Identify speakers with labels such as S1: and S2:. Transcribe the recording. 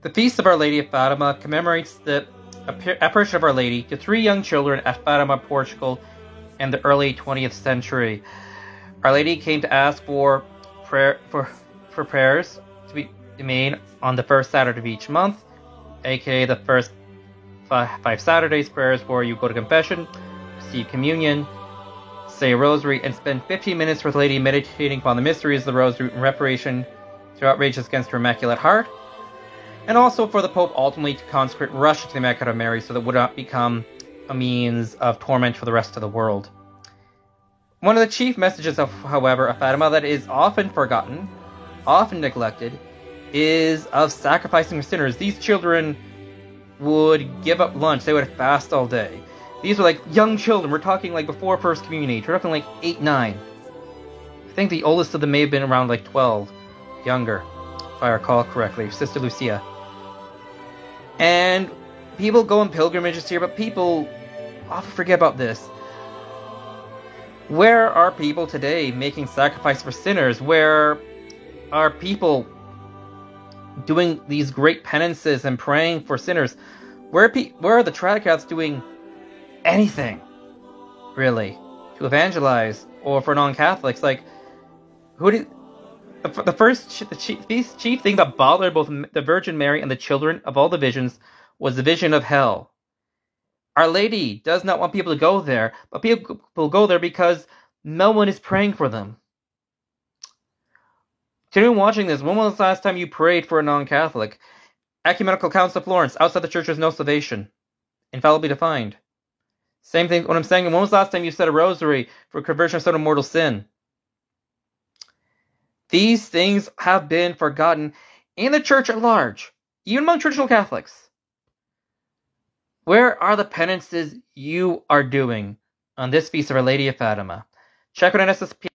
S1: The Feast of Our Lady of Fatima commemorates the apparition of Our Lady to three young children at Fatima, Portugal, in the early 20th century. Our Lady came to ask for prayer for for prayers to be made on the first Saturday of each month, aka the first five, five Saturdays prayers where you go to confession, receive communion, say a rosary, and spend 15 minutes with Lady meditating upon the mysteries of the rosary in reparation to outrages against her Immaculate Heart and also for the Pope ultimately to consecrate Russia to the Immaculate Mary so that it would not become a means of torment for the rest of the world. One of the chief messages of, however, of Fatima that is often forgotten, often neglected, is of sacrificing sinners. These children would give up lunch, they would fast all day. These were like young children, we're talking like before First Communion, we're talking like 8, 9. I think the oldest of them may have been around like 12, younger, if I recall correctly, Sister Lucia. And people go on pilgrimages here, but people often forget about this. Where are people today making sacrifice for sinners? Where are people doing these great penances and praying for sinners? Where, pe- where are the Tralicats doing anything, really, to evangelize or for non-Catholics? Like, who did the, the first the chief, chief thing that bothered both the Virgin Mary and the children of all the visions was the vision of hell. Our Lady does not want people to go there, but people will go there because no one is praying for them. To anyone watching this, when was the last time you prayed for a non-Catholic? Ecumenical Council of Florence, outside the church there's no salvation. Infallibly defined. Same thing, what I'm saying, when was the last time you said a rosary for conversion of mortal sin? These things have been forgotten in the church at large, even among traditional Catholics. Where are the penances you are doing on this feast of Our Lady of Fatima? Check out NSSP.